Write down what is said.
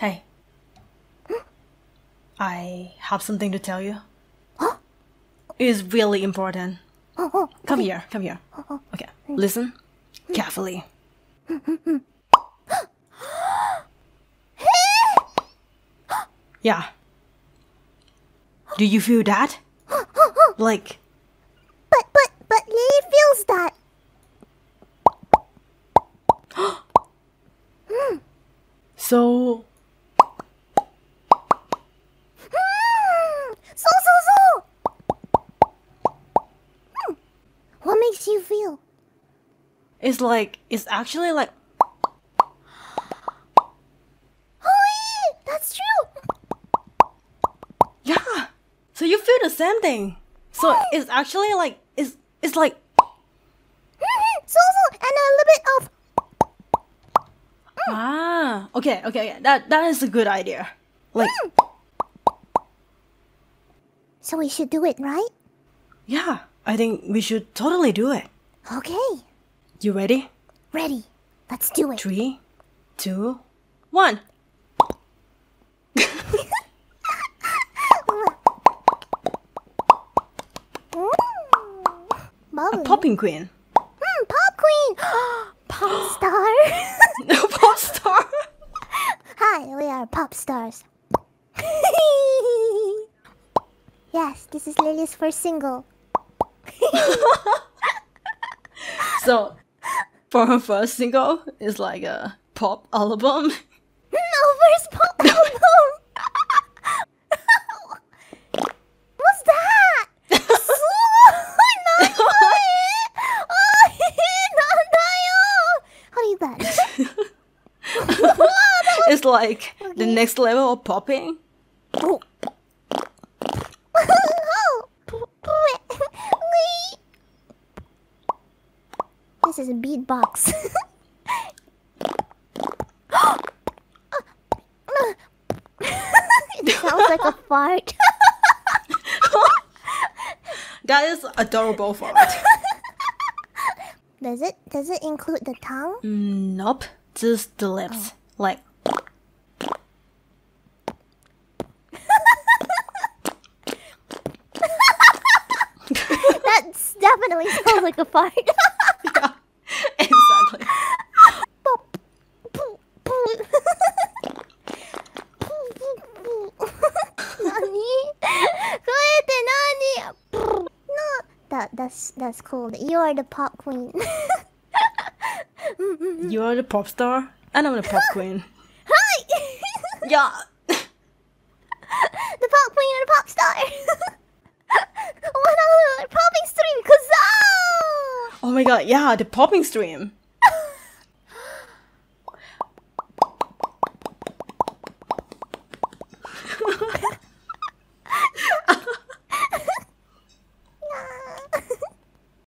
Hey. I have something to tell you. It's really important. Come here, come here. Okay, listen carefully. Yeah. Do you feel that? Like, but but but Lily feels that. so. Hmm. So so so. Hmm. What makes you feel? It's like, it's actually like, Oh, that's true. yeah. So you feel the same thing. So it's actually like, it's, it's like, Hmm. So so and a little bit of. ah, okay, okay, okay. That, that is a good idea. Like, So we should do it, right? yeah, I think we should totally do it. Okay. You ready? Ready. Let's do it. Three, two, one. Bubbly. Popping queen. Mm, pop queen. pop star. No pop star. Hi, we are pop stars. yes, this is Lily's first single. so, for her first single, it's like a pop album. No, first pop album. What's that? That? it's like okay. the next level of popping. Oh. This is a beatbox. it sounds like a fart. That is adorable for it. Does it? Does it include the tongue? Mm, nope, just the lips. Oh. Like, That definitely sounds like a fart. That that's that's cool. You are the pop queen. You're the pop star, and I'm the pop queen. Hi. Yeah. the pop queen and the pop star. One other popping stream. Cause Oh my god, yeah, the popping stream.